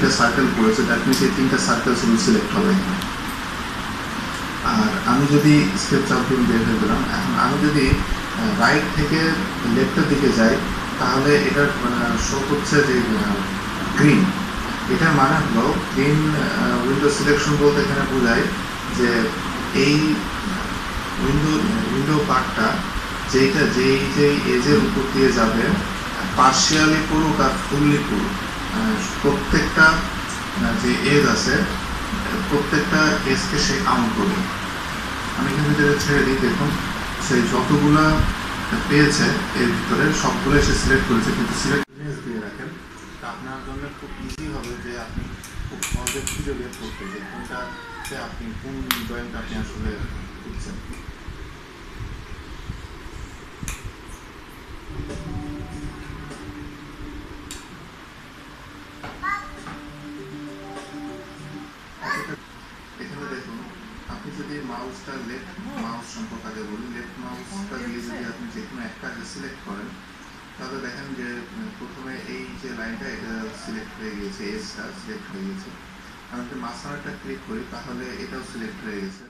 তিনটা সার্কেল পড়েছে that means এই তিনটা সার্কেল শুধু সিলেক্ট হবে। আর আমি যদি স্কেপ চ্যাম্পিয়ন বের হয়ে গেলাম এখন আমি যদি রাইট থেকে লেফটের দিকে যাই তাহলে এটার শো করছে যে গ্রিন এটার মানে হলো গ্রিন উইন্ডো সিলেকশন বলতে এখানে বোঝায় যে এই উইন্ডো উইন্ডো পার্টটা যেইটা যেই যেই এজের উপর দিয়ে যাবে পার্শিয়ালি করুক আর ফুললি আহ, প্রত্যেকটা যে এজ আছে, প্রত্যেকটা এজকে সে কাউন্ট করবে। আমি কিন্তু যেটা ছেড়ে দিই, দেখুন সেই যতগুলা পেয়েছে এর ভিতরে সবগুলো সে সিলেক্ট করেছে, কিন্তু সিলেক্ট দিয়ে রাখেন, তা আপনার জন্য খুব ইজি হবে যে আপনি খুব সহজে খুঁজে বের করতে যে কোনটাতে আপনি কোন জয়েন্ট আপনি আসলে যদি মাউসটা লেফট মাউস সম্পর্কে আগে বলি লেফট মাউসটা দিয়ে যদি আপনি যে কোনো একটা সিলেক্ট করেন তাহলে দেখেন যে প্রথমে এই যে লাইনটা এটা সিলেক্ট হয়ে গিয়েছে এসটা সিলেক্ট হয়ে গেছে আমি যদি মাঝখানেরটা ক্লিক করি তাহলে এটাও সিলেক্ট হয়ে গেছে।